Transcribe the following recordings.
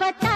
पता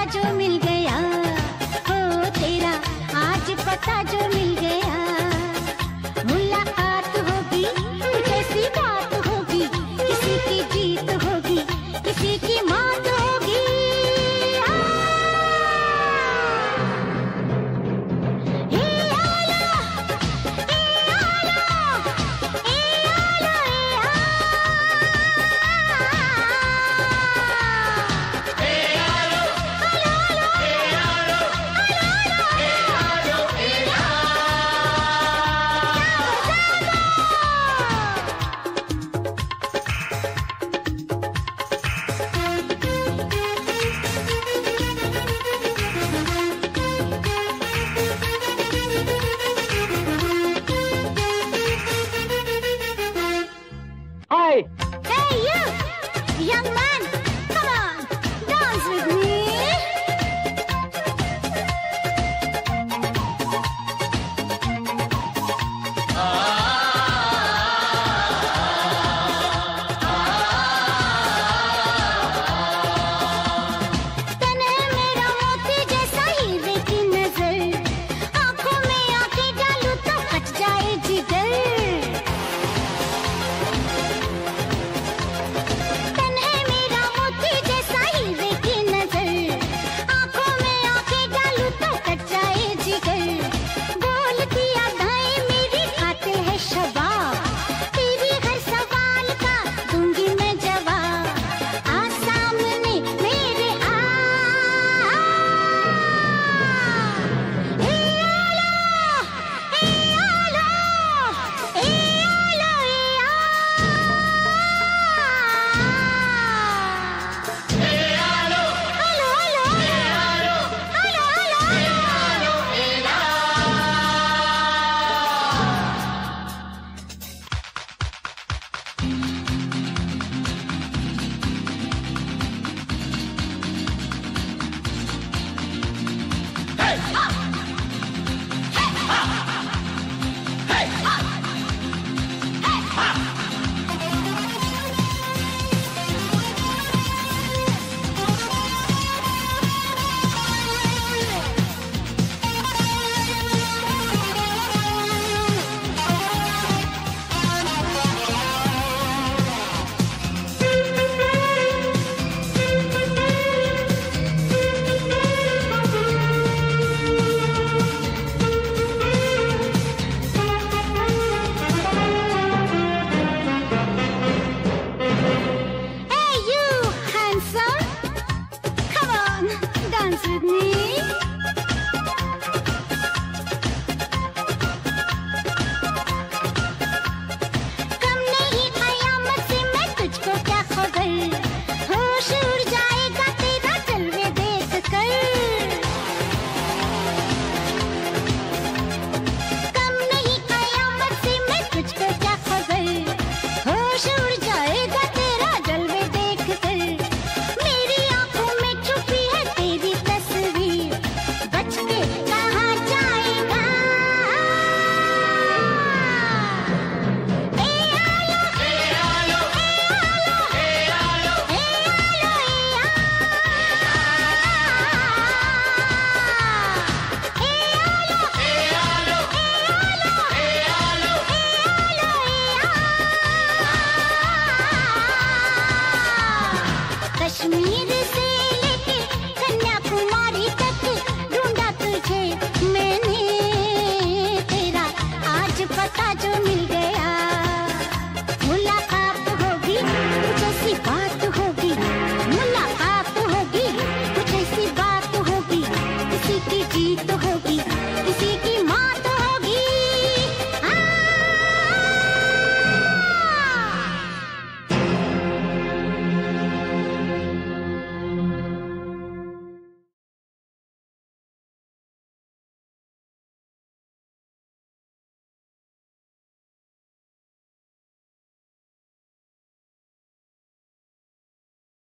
Hey, you! Young man! to me?